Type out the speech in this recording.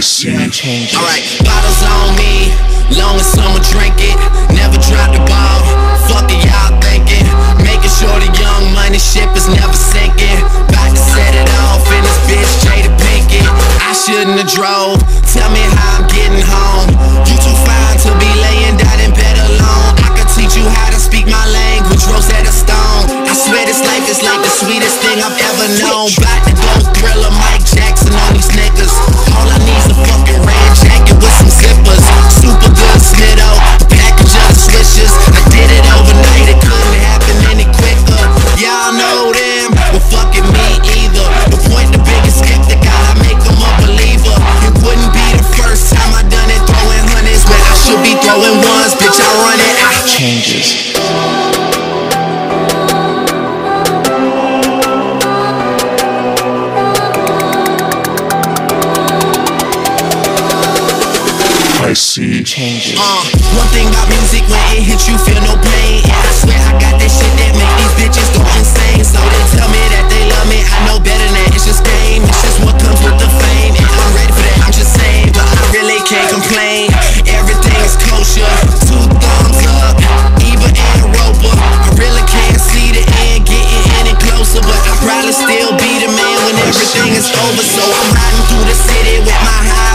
changes. Alright, bottles on me, long as someone drink it. Never drop the ball, fuck it, y'all thinking. Making sure the young money ship is never sinking. About to set it off in this bitch, Jada Pinkett. I shouldn't have drove, tell me how I see. Changes. Uh, one thing about music, when it hits you, feel no pain. And I swear I got that shit that make these bitches go insane. So they tell me that they love me, I know better than that. It's just game, it's just what comes with the fame. And I'm ready for that, I'm just saying, but I really can't complain. Everything is kosher, two thumbs up, Ebert and Roeper. I really can't see the end getting any closer, but I'll probably still be the man when everything is over. So I'm riding through the city with my high